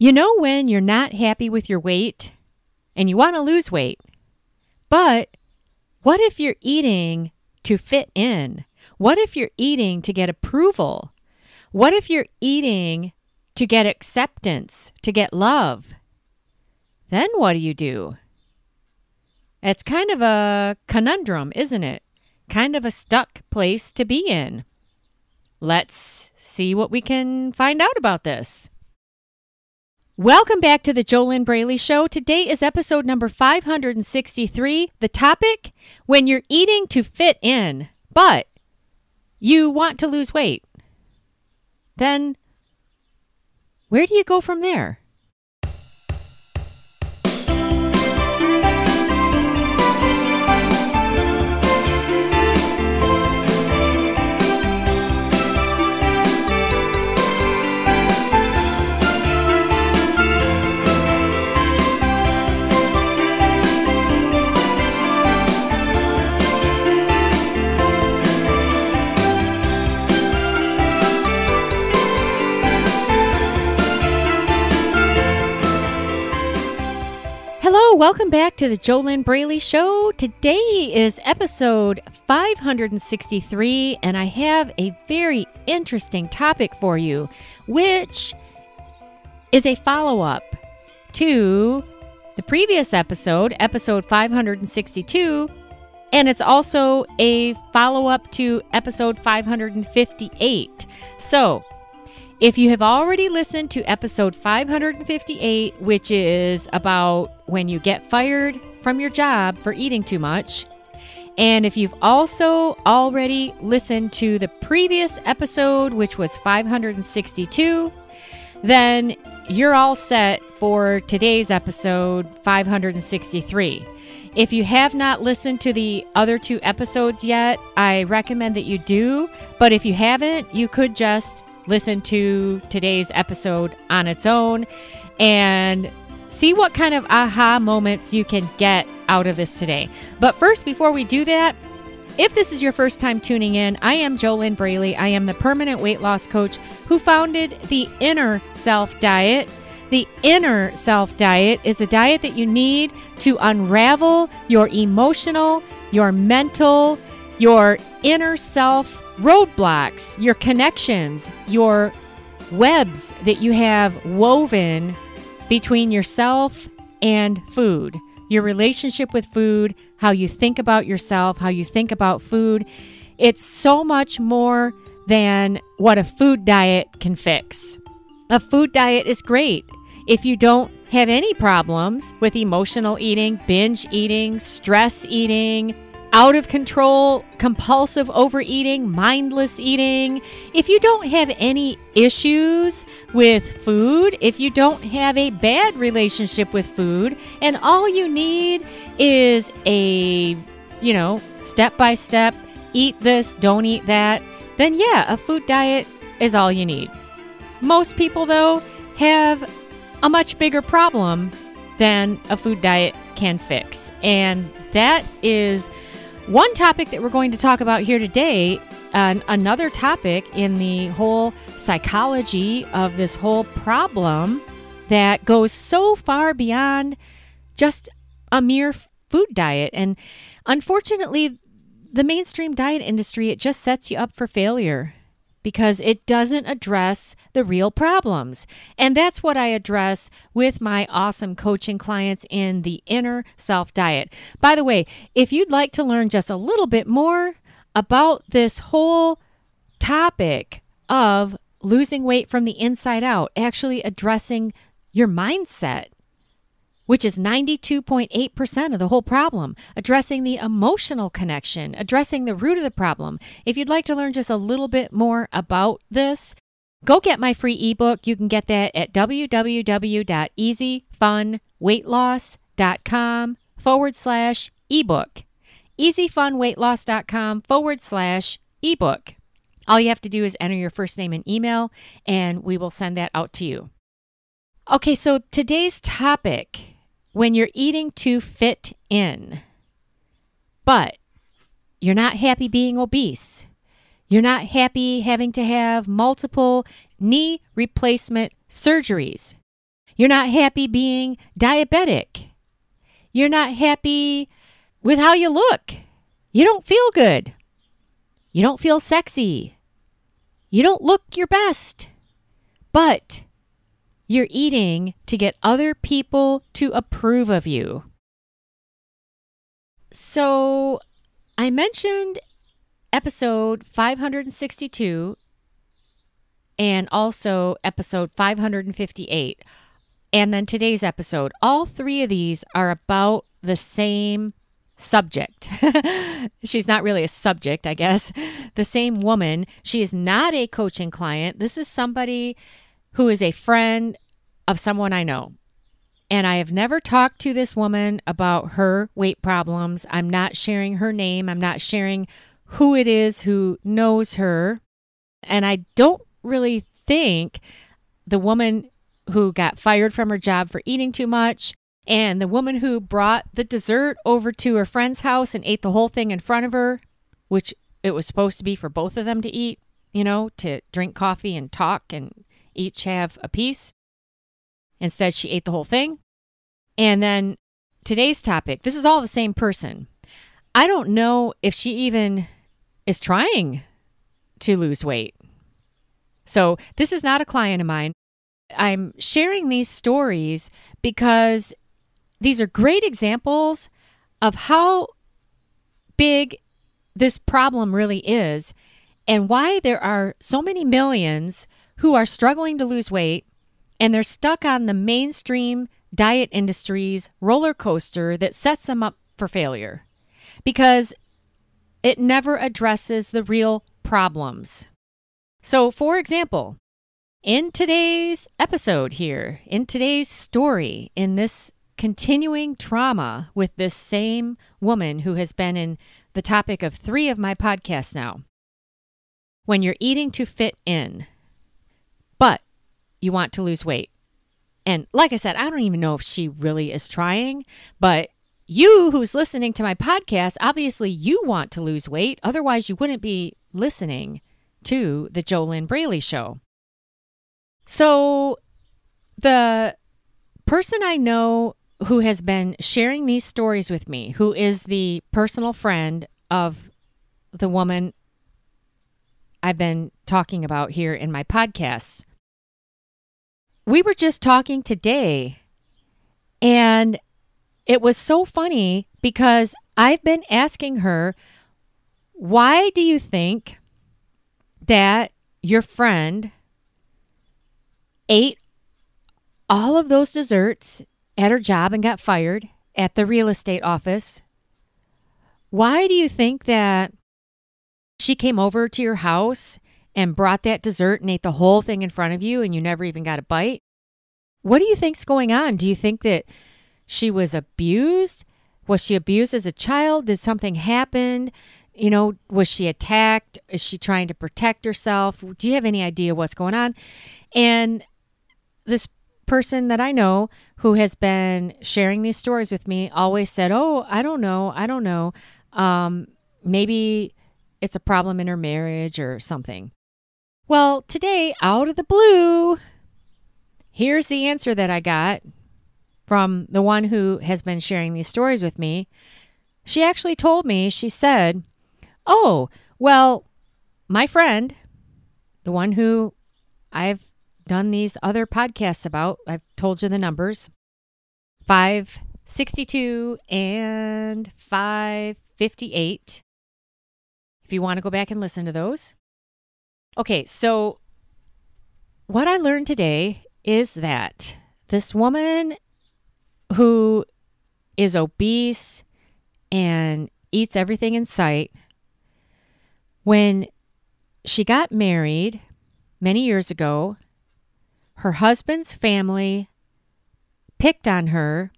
You know when you're not happy with your weight and you want to lose weight, but what if you're eating to fit in? What if you're eating to get approval? What if you're eating to get acceptance, to get love? Then what do you do? It's kind of a conundrum, isn't it? Kind of a stuck place to be in. Let's see what we can find out about this. Welcome back to the JoLynn Braley Show. Today is episode number 563. The topic when you're eating to fit in, but you want to lose weight. Then where do you go from there? Welcome back to the JoLynn Braley Show. Today is episode 563, and I have a very interesting topic for you, which is a follow up to the previous episode, episode 562, and it's also a follow up to episode 558. So, if you have already listened to episode 558, which is about when you get fired from your job for eating too much, and if you've also already listened to the previous episode, which was 562, then you're all set for today's episode 563. If you have not listened to the other two episodes yet, I recommend that you do. But if you haven't, you could just listen to today's episode on its own and see what kind of aha moments you can get out of this today. But first, before we do that, if this is your first time tuning in, I am JoLynn Braley. I am the permanent weight loss coach who founded the Inner Self Diet. The Inner Self Diet is a diet that you need to unravel your emotional, your mental, your inner self roadblocks, your connections, your webs that you have woven between yourself and food, your relationship with food, how you think about yourself, how you think about food. It's so much more than what a food diet can fix. A food diet is great if you don't have any problems with emotional eating, binge eating, stress eating, out of control, compulsive overeating, mindless eating, if you don't have any issues with food, if you don't have a bad relationship with food, and all you need is a, you know, step by step, eat this, don't eat that, then yeah, a food diet is all you need. Most people, though, have a much bigger problem than a food diet can fix. And that is one topic that we're going to talk about here today, uh, another topic in the whole psychology of this whole problem that goes so far beyond just a mere food diet. And unfortunately, the mainstream diet industry, it just sets you up for failure because it doesn't address the real problems. And that's what I address with my awesome coaching clients in the inner self diet. By the way, if you'd like to learn just a little bit more about this whole topic of losing weight from the inside out, actually addressing your mindset, which is 92.8% of the whole problem, addressing the emotional connection, addressing the root of the problem. If you'd like to learn just a little bit more about this, go get my free ebook. You can get that at www.easyfunweightloss.com forward slash ebook. easyfunweightloss.com forward slash ebook. All you have to do is enter your first name and email, and we will send that out to you. Okay, so today's topic when you're eating to fit in, but you're not happy being obese. You're not happy having to have multiple knee replacement surgeries. You're not happy being diabetic. You're not happy with how you look. You don't feel good. You don't feel sexy. You don't look your best. But you're eating to get other people to approve of you. So, I mentioned episode 562 and also episode 558 and then today's episode. All three of these are about the same subject. She's not really a subject, I guess. The same woman. She is not a coaching client. This is somebody who is a friend of someone I know. And I have never talked to this woman about her weight problems. I'm not sharing her name. I'm not sharing who it is who knows her. And I don't really think the woman who got fired from her job for eating too much and the woman who brought the dessert over to her friend's house and ate the whole thing in front of her, which it was supposed to be for both of them to eat, you know, to drink coffee and talk and each have a piece. Instead, she ate the whole thing. And then today's topic this is all the same person. I don't know if she even is trying to lose weight. So, this is not a client of mine. I'm sharing these stories because these are great examples of how big this problem really is and why there are so many millions who are struggling to lose weight and they're stuck on the mainstream diet industry's roller coaster that sets them up for failure because it never addresses the real problems. So, for example, in today's episode here, in today's story, in this continuing trauma with this same woman who has been in the topic of three of my podcasts now, when you're eating to fit in, you want to lose weight. And like I said, I don't even know if she really is trying, but you who's listening to my podcast, obviously you want to lose weight. Otherwise, you wouldn't be listening to the JoLynn Braley show. So, the person I know who has been sharing these stories with me, who is the personal friend of the woman I've been talking about here in my podcasts, we were just talking today, and it was so funny because I've been asking her, why do you think that your friend ate all of those desserts at her job and got fired at the real estate office. Why do you think that she came over to your house and brought that dessert and ate the whole thing in front of you and you never even got a bite? What do you think's going on? Do you think that she was abused? Was she abused as a child? Did something happen? You know, was she attacked? Is she trying to protect herself? Do you have any idea what's going on? And this person that I know who has been sharing these stories with me always said, Oh, I don't know. I don't know. Um, maybe it's a problem in her marriage or something. Well, today, out of the blue, here's the answer that I got from the one who has been sharing these stories with me. She actually told me, she said, Oh, well, my friend, the one who I've done these other podcasts about. I've told you the numbers 562 and 558. If you want to go back and listen to those. Okay, so what I learned today is that this woman who is obese and eats everything in sight, when she got married many years ago, her husband's family picked on her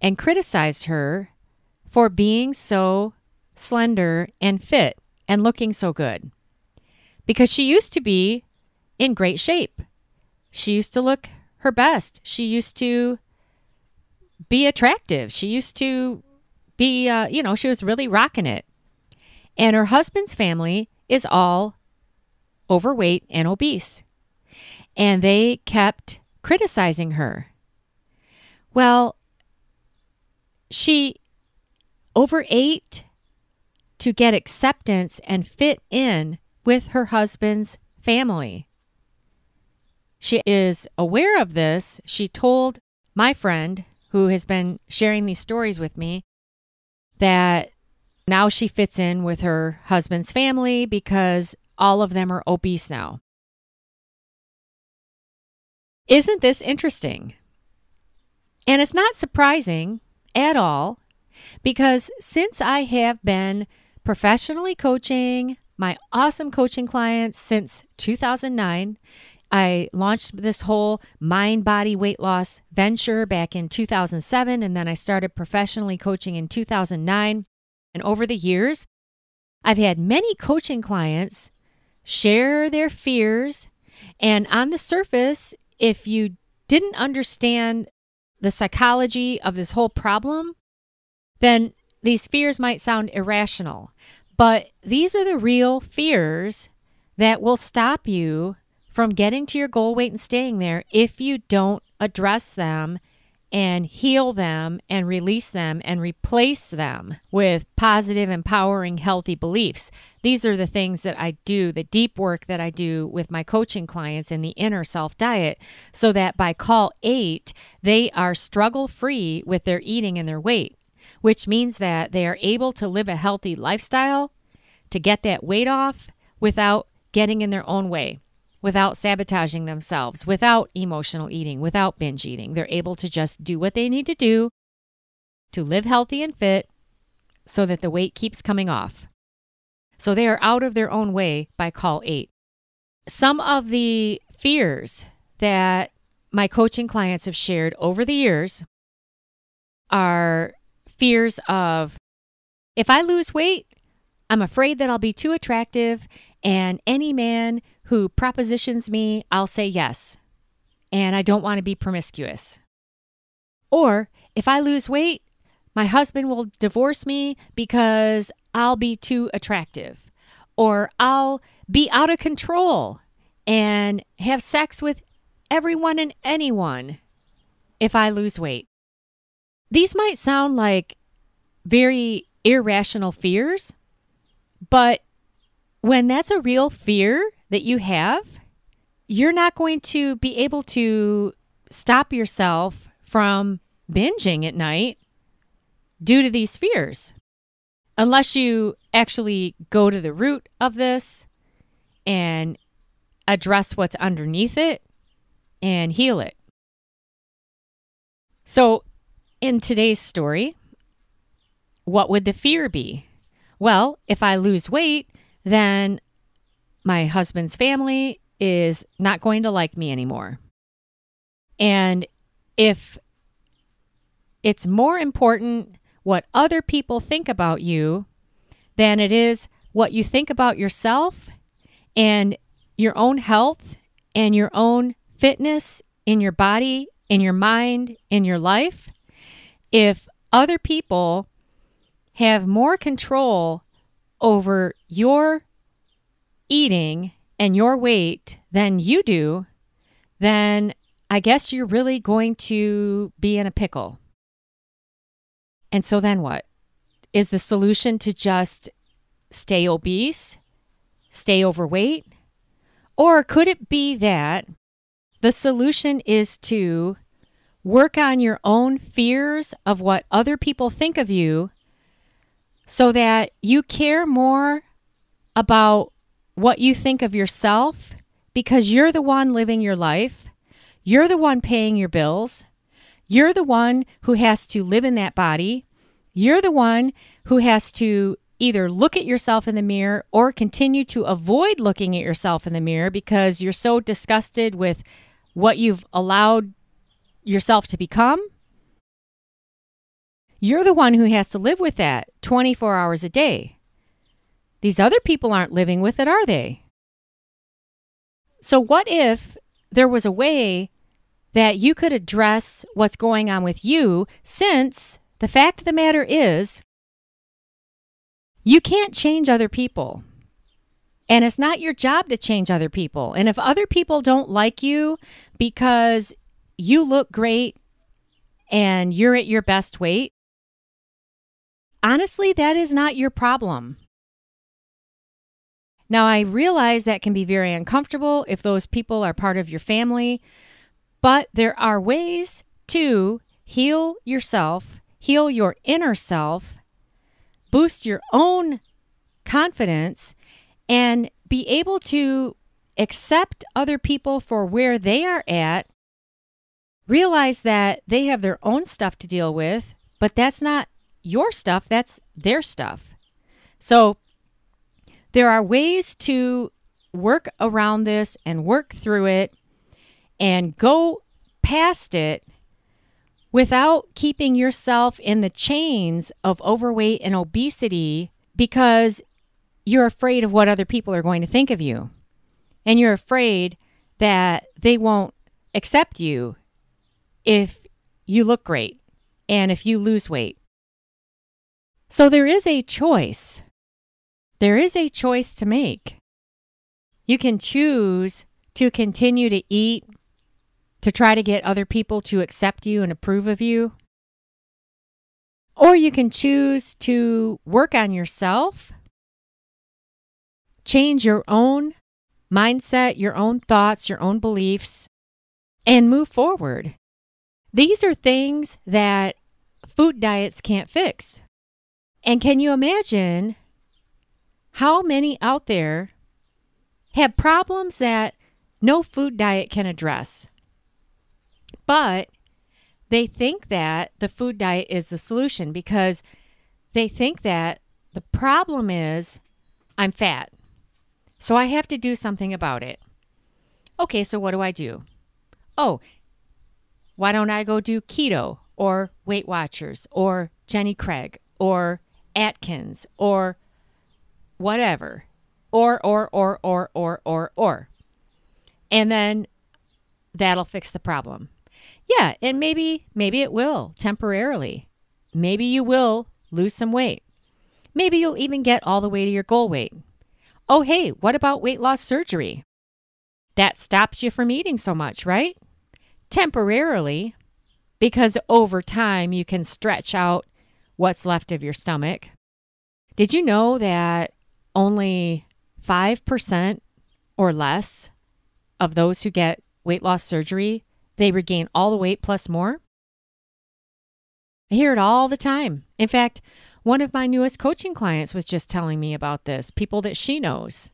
and criticized her for being so slender and fit and looking so good. Because she used to be in great shape. She used to look her best. She used to be attractive. She used to be, uh, you know, she was really rocking it. And her husband's family is all overweight and obese and they kept criticizing her Well, she overate to get acceptance and fit in with her husband's family. She is aware of this. She told my friend, who has been sharing these stories with me, that now she fits in with her husband's family because all of them are obese now. Isn't this interesting? And it's not surprising at all because since I have been professionally coaching my awesome coaching clients since 2009, I launched this whole mind body weight loss venture back in 2007, and then I started professionally coaching in 2009. And over the years, I've had many coaching clients share their fears. And on the surface, if you didn't understand the psychology of this whole problem, then these fears might sound irrational. But these are the real fears that will stop you from getting to your goal weight and staying there if you don't address them and heal them and release them and replace them with positive, empowering, healthy beliefs. These are the things that I do, the deep work that I do with my coaching clients in the inner self diet, so that by call eight, they are struggle free with their eating and their weight which means that they are able to live a healthy lifestyle, to get that weight off without getting in their own way, without sabotaging themselves, without emotional eating, without binge eating. They're able to just do what they need to do to live healthy and fit so that the weight keeps coming off. So they are out of their own way by call eight. Some of the fears that my coaching clients have shared over the years are fears of if I lose weight, I'm afraid that I'll be too attractive, and any man who propositions me, I'll say yes. And I don't want to be promiscuous. Or if I lose weight, my husband will divorce me because I'll be too attractive. Or I'll be out of control and have sex with everyone and anyone if I lose weight. These might sound like very irrational fears, but when that's a real fear that you have, you're not going to be able to stop yourself from binging at night due to these fears. Unless you actually go to the root of this and address what's underneath it and heal it. So, in today's story, what would the fear be? Well, if I lose weight, then my husband's family is not going to like me anymore. And if it's more important what other people think about you than it is what you think about yourself and your own health and your own fitness in your body, in your mind, in your life, if other people have more control over your eating and your weight than you do, then I guess you're really going to be in a pickle. And so then what? Is the solution to just stay obese, stay overweight? Or could it be that the solution is to Work on your own fears of what other people think of you so that you care more about what you think of yourself because you're the one living your life. You're the one paying your bills. You're the one who has to live in that body. You're the one who has to either look at yourself in the mirror or continue to avoid looking at yourself in the mirror because you're so disgusted with what you've allowed yourself to become, you're the one who has to live with that 24 hours a day. These other people aren't living with it, are they? So, what if there was a way that you could address what's going on with you since the fact of the matter is you can't change other people. And it's not your job to change other people. And if other people don't like you because you look great and you're at your best weight, honestly, that is not your problem. Now, I realize that can be very uncomfortable if those people are part of your family, but there are ways to heal yourself, heal your inner self, boost your own confidence, and be able to accept other people for where they are at. Realize that they have their own stuff to deal with, but that's not your stuff, that's their stuff. So, there are ways to work around this and work through it and go past it without keeping yourself in the chains of overweight and obesity because you're afraid of what other people are going to think of you. And you're afraid that they won't accept you if you look great and if you lose weight. So there is a choice there is a choice to make. You can choose to continue to eat, to try to get other people to accept you and approve of you. Or you can choose to work on yourself, change your own mindset, your own thoughts, your own beliefs, and move forward. These are things that food diets can't fix. And can you imagine how many out there have problems that no food diet can address? But they think that the food diet is the solution because they think that the problem is I'm fat. So I have to do something about it. Okay, so what do I do? Oh, why don't I go do keto or Weight Watchers or Jenny Craig or Atkins or whatever. Or, or, or, or, or, or, or. And then that'll fix the problem. Yeah, and maybe, maybe it will temporarily. Maybe you will lose some weight. Maybe you'll even get all the way to your goal weight. Oh, hey, what about weight loss surgery? That stops you from eating so much, right? Temporarily, because over time you can stretch out what's left of your stomach. Did you know that only 5% or less of those who get weight loss surgery, they regain all the weight plus more. I hear it all the time. In fact, one of my newest coaching clients was just telling me about this. People that she knows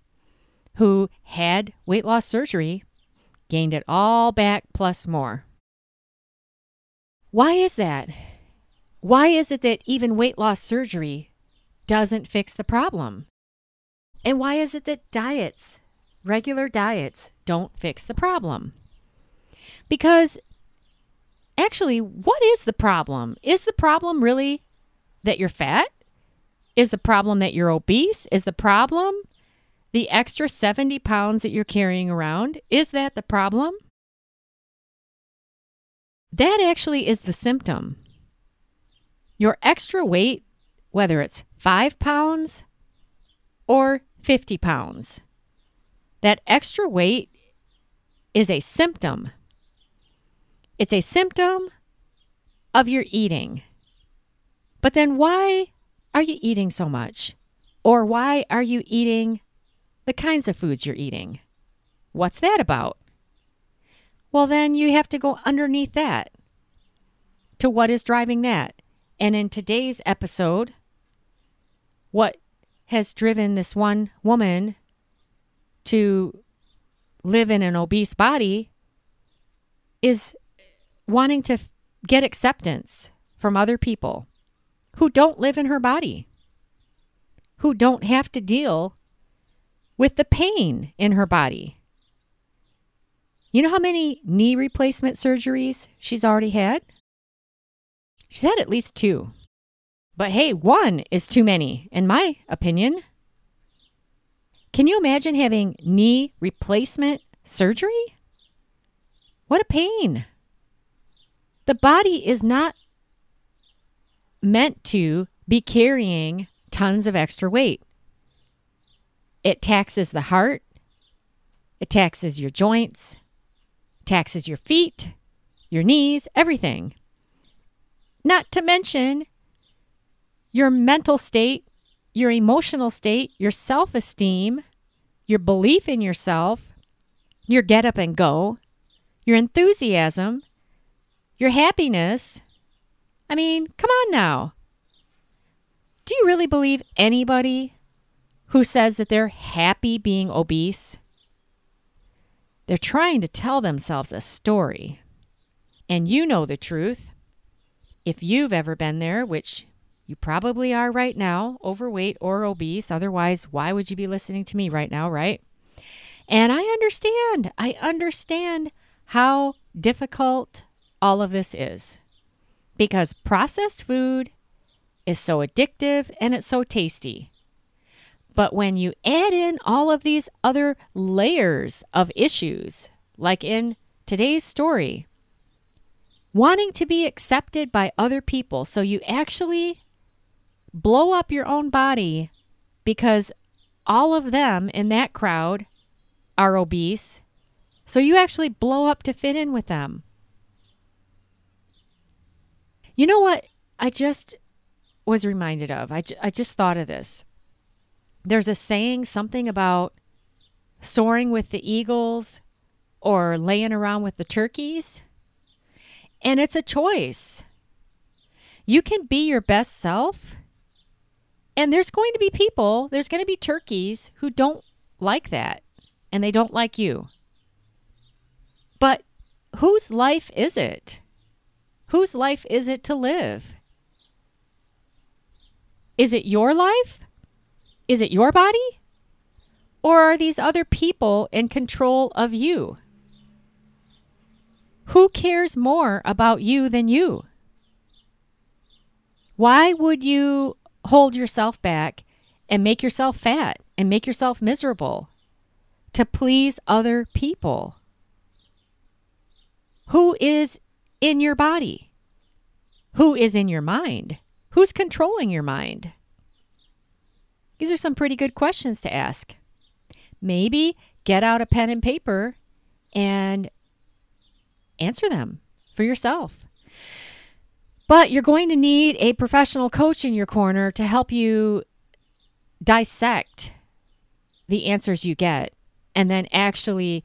who had weight loss surgery gained it all back plus more. Why is that? Why is it that even weight loss surgery doesn't fix the problem? And why is it that diets, regular diets, don't fix the problem? Because actually, what is the problem? Is the problem really that you're fat? Is the problem that you're obese? Is the problem the extra 70 pounds that you're carrying around? Is that the problem? That actually is the symptom. Your extra weight, whether it's five pounds or 50 pounds. That extra weight is a symptom. It's a symptom of your eating. But then why are you eating so much? Or why are you eating the kinds of foods you're eating? What's that about? Well, then you have to go underneath that to what is driving that. And in today's episode, what has driven this one woman to live in an obese body is wanting to get acceptance from other people who don't live in her body, who don't have to deal with the pain in her body. You know how many knee replacement surgeries she's already had? She's had at least two. But hey, one is too many, in my opinion. Can you imagine having knee replacement surgery? What a pain. The body is not meant to be carrying tons of extra weight. It taxes the heart, it taxes your joints, taxes your feet, your knees, everything. Not to mention your mental state, your emotional state, your self esteem, your belief in yourself, your get up and go, your enthusiasm, your happiness. I mean, come on now. Do you really believe anybody who says that they're happy being obese? They're trying to tell themselves a story. And you know the truth. If you've ever been there, which you probably are right now, overweight or obese. Otherwise, why would you be listening to me right now, right? And I understand. I understand how difficult all of this is because processed food is so addictive and it's so tasty. But when you add in all of these other layers of issues, like in today's story, wanting to be accepted by other people, so you actually blow up your own body because all of them in that crowd are obese. So you actually blow up to fit in with them. You know what? I just was reminded of. I, I just thought of this. There's a saying, something about soaring with the eagles or laying around with the turkeys. And it's a choice. You can be your best self and there's going to be people, there's going to be turkeys who don't like that and they don't like you. But whose life is it? Whose life is it to live? Is it your life? Is it your body? Or are these other people in control of you? Who cares more about you than you? Why would you hold yourself back and make yourself fat and make yourself miserable to please other people. Who is in your body? Who is in your mind? Who's controlling your mind? These are some pretty good questions to ask. Maybe get out a pen and paper and answer them for yourself. But you're going to need a professional coach in your corner to help you dissect the answers you get and then actually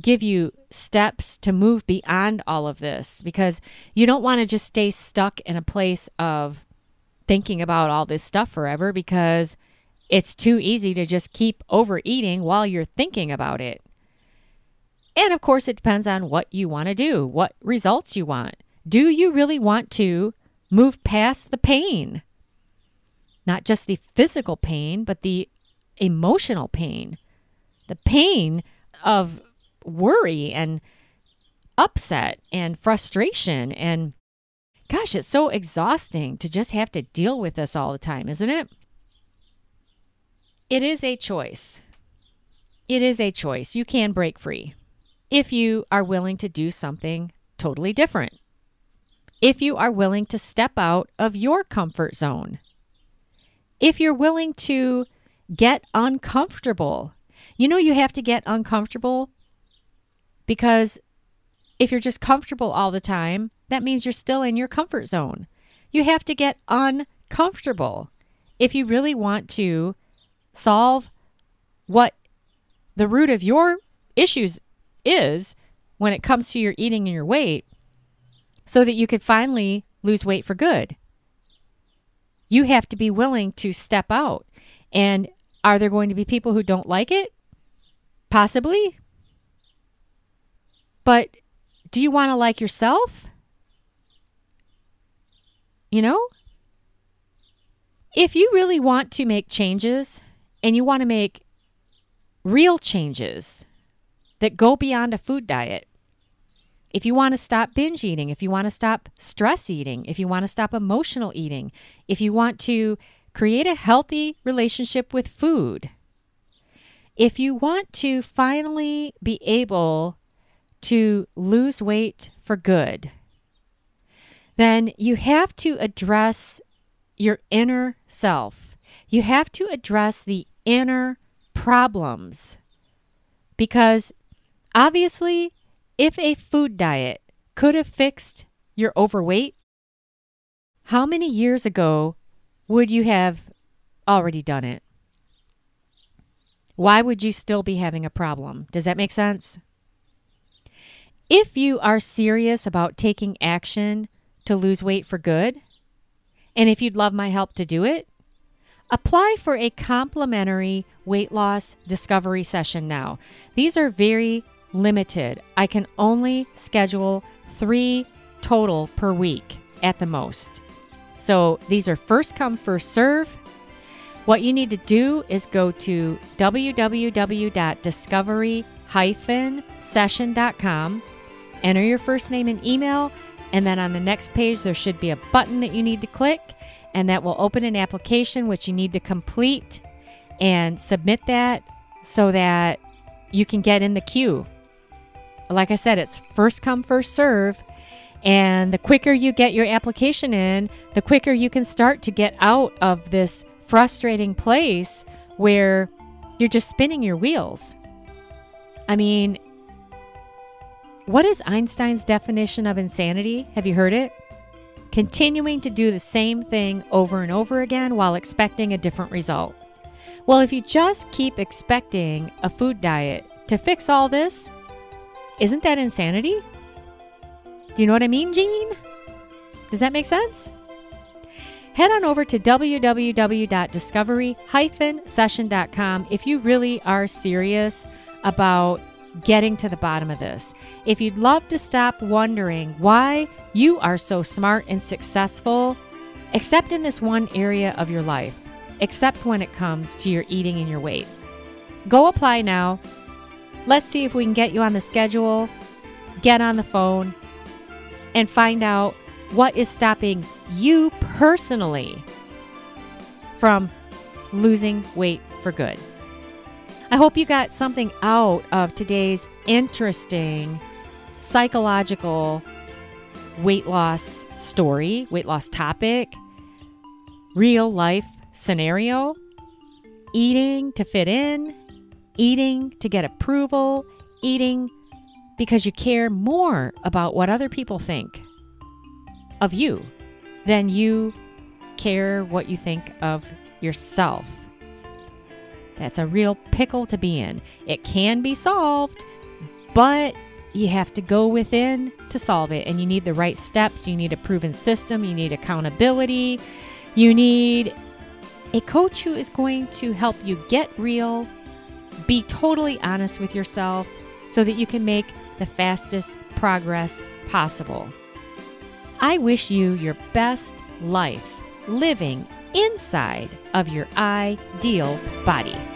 give you steps to move beyond all of this because you don't want to just stay stuck in a place of thinking about all this stuff forever because it's too easy to just keep overeating while you're thinking about it. And of course, it depends on what you want to do, what results you want. Do you really want to move past the pain? Not just the physical pain, but the emotional pain, the pain of worry and upset and frustration. And gosh, it's so exhausting to just have to deal with this all the time, isn't it? It is a choice. It is a choice. You can break free if you are willing to do something totally different if you are willing to step out of your comfort zone. If you're willing to get uncomfortable. You know, you have to get uncomfortable because if you're just comfortable all the time, that means you're still in your comfort zone. You have to get uncomfortable if you really want to solve what the root of your issues is when it comes to your eating and your weight so that you could finally lose weight for good. You have to be willing to step out. And are there going to be people who don't like it? Possibly. But do you want to like yourself? You know? If you really want to make changes and you want to make real changes that go beyond a food diet, if you want to stop binge eating, if you want to stop stress eating, if you want to stop emotional eating, if you want to create a healthy relationship with food, if you want to finally be able to lose weight for good, then you have to address your inner self. You have to address the inner problems because obviously if a food diet could have fixed your overweight, how many years ago would you have already done it? Why would you still be having a problem? Does that make sense? If you are serious about taking action to lose weight for good, and if you'd love my help to do it, apply for a complimentary weight loss discovery session now. These are very limited. I can only schedule three total per week at the most. So these are first come, first serve. What you need to do is go to www.discovery-session.com, enter your first name and email, and then on the next page there should be a button that you need to click, and that will open an application which you need to complete and submit that so that you can get in the queue. Like I said, it's first come, first serve. And the quicker you get your application in, the quicker you can start to get out of this frustrating place where you're just spinning your wheels. I mean, what is Einstein's definition of insanity? Have you heard it? Continuing to do the same thing over and over again while expecting a different result. Well, if you just keep expecting a food diet to fix all this, isn't that insanity? Do you know what I mean, Jean? Does that make sense? Head on over to www.discovery-session.com if you really are serious about getting to the bottom of this. If you'd love to stop wondering why you are so smart and successful, except in this one area of your life, except when it comes to your eating and your weight. Go apply now. Let's see if we can get you on the schedule, get on the phone, and find out what is stopping you personally from losing weight for good. I hope you got something out of today's interesting psychological weight loss story, weight loss topic, real life scenario, eating to fit in, eating to get approval, eating because you care more about what other people think of you than you care what you think of yourself. That's a real pickle to be in. It can be solved, but you have to go within to solve it. And you need the right steps. You need a proven system. You need accountability. You need a coach who is going to help you get real, be totally honest with yourself so that you can make the fastest progress possible. I wish you your best life living inside of your ideal body.